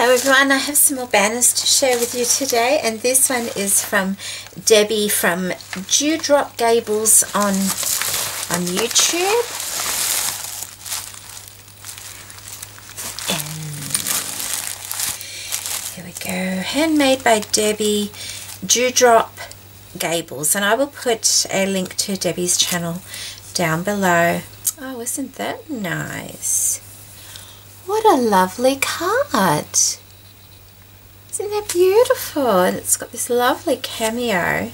Hello everyone, I have some more banners to share with you today and this one is from Debbie from Dewdrop Gables on, on YouTube. And here we go, handmade by Debbie Dewdrop Gables and I will put a link to Debbie's channel down below. Oh, isn't that nice? What a lovely card. Isn't that beautiful? And it's got this lovely cameo.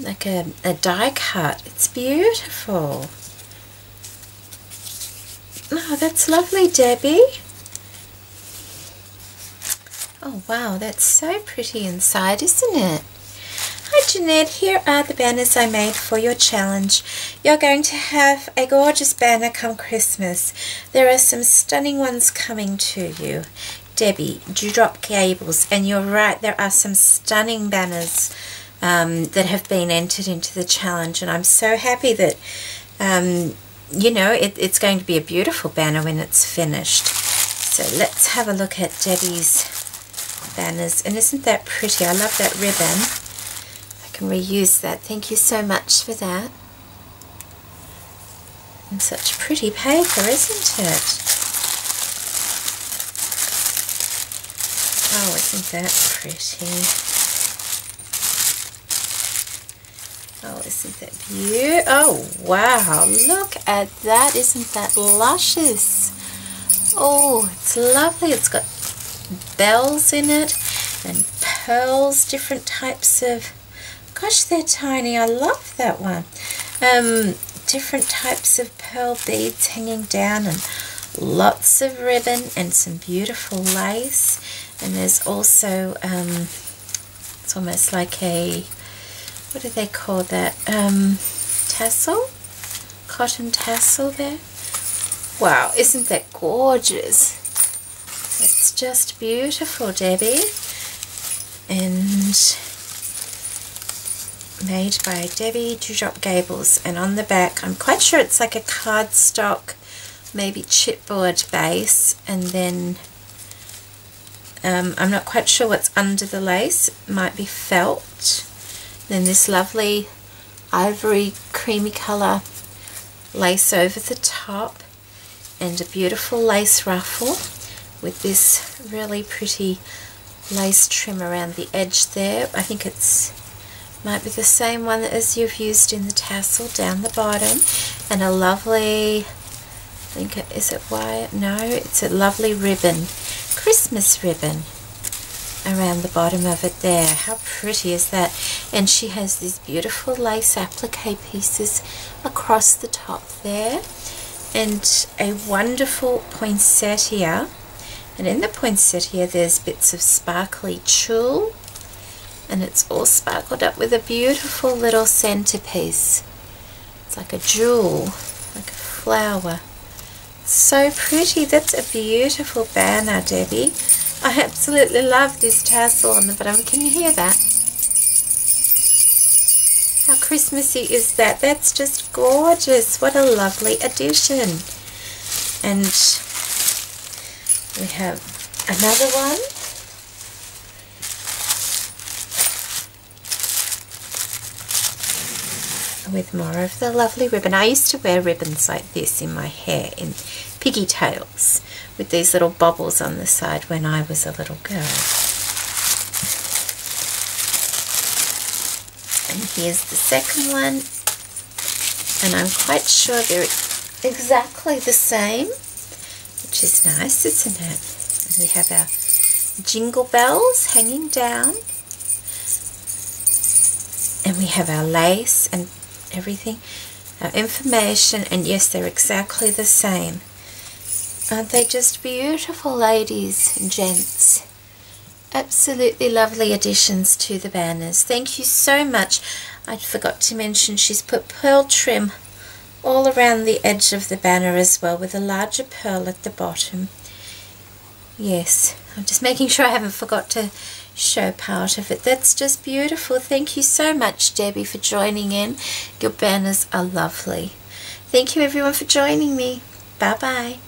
Like a, a die cut. It's beautiful. Oh, that's lovely, Debbie. Oh, wow, that's so pretty inside, isn't it? Jeanette, here are the banners I made for your challenge. You're going to have a gorgeous banner come Christmas. There are some stunning ones coming to you. Debbie, Dewdrop Gables, and you're right, there are some stunning banners um, that have been entered into the challenge, and I'm so happy that, um, you know, it, it's going to be a beautiful banner when it's finished. So let's have a look at Debbie's banners, and isn't that pretty? I love that ribbon can reuse that. Thank you so much for that. And such pretty paper, isn't it? Oh, isn't that pretty? Oh, isn't that beautiful? Oh, wow. Look at that. Isn't that luscious? Oh, it's lovely. It's got bells in it and pearls, different types of Gosh, they're tiny. I love that one. Um, different types of pearl beads hanging down and lots of ribbon and some beautiful lace. And there's also, um, it's almost like a, what do they call that? Um, tassel? Cotton tassel there. Wow, isn't that gorgeous? It's just beautiful, Debbie. And made by Debbie Dewdrop Gables. And on the back I'm quite sure it's like a cardstock maybe chipboard base. And then um, I'm not quite sure what's under the lace. It might be felt. Then this lovely ivory creamy colour lace over the top. And a beautiful lace ruffle with this really pretty lace trim around the edge there. I think it's might be the same one as you've used in the tassel down the bottom. And a lovely, I think, it, is it white? No, it's a lovely ribbon, Christmas ribbon around the bottom of it there. How pretty is that? And she has these beautiful lace applique pieces across the top there. And a wonderful poinsettia. And in hmm? the poinsettia there's bits of sparkly tulle and it's all sparkled up with a beautiful little centerpiece. It's like a jewel, like a flower. So pretty. That's a beautiful banner, Debbie. I absolutely love this tassel on the bottom. Can you hear that? How Christmassy is that? That's just gorgeous. What a lovely addition. And we have another one with more of the lovely ribbon. I used to wear ribbons like this in my hair in pigtails with these little bobbles on the side when I was a little girl. And here's the second one and I'm quite sure they're exactly the same which is nice isn't it? And we have our jingle bells hanging down and we have our lace and everything, our information, and yes, they're exactly the same. Aren't they just beautiful, ladies and gents? Absolutely lovely additions to the banners. Thank you so much. I forgot to mention she's put pearl trim all around the edge of the banner as well with a larger pearl at the bottom. Yes, I'm just making sure I haven't forgot to show part of it. That's just beautiful. Thank you so much, Debbie, for joining in. Your banners are lovely. Thank you, everyone, for joining me. Bye-bye.